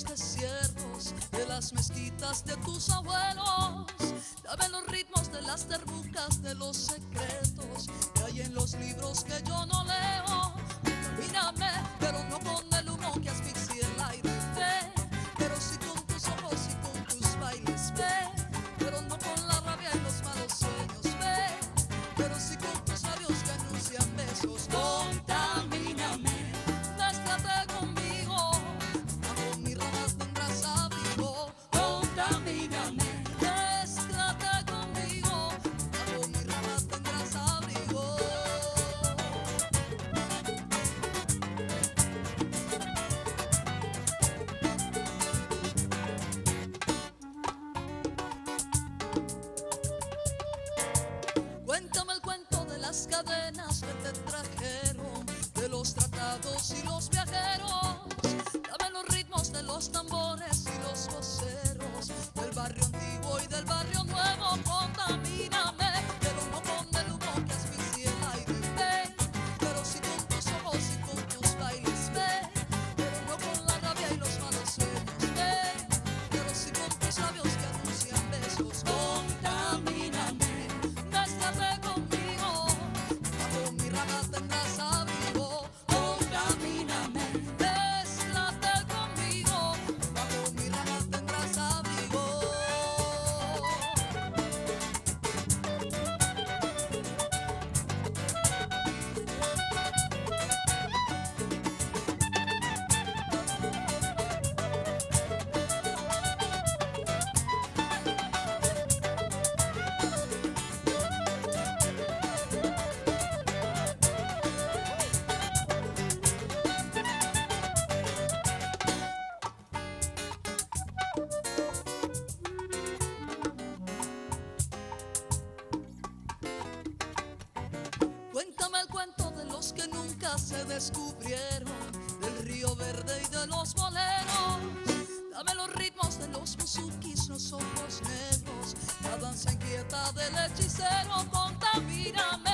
los desiertos, de las mezquitas de tus abuelos. Dame los ritmos de las terbucas, de los secretos que hay en los libros que yo Cuéntame el cuento de las cadenas que te trajeron, de los tratados y los viajeros. Dame los ritmos de los tambores y los voceros, se descubrieron, del río verde y de los boleros. Dame los ritmos de los musukis, los ojos negros, la danza inquieta del hechicero. Contamíname,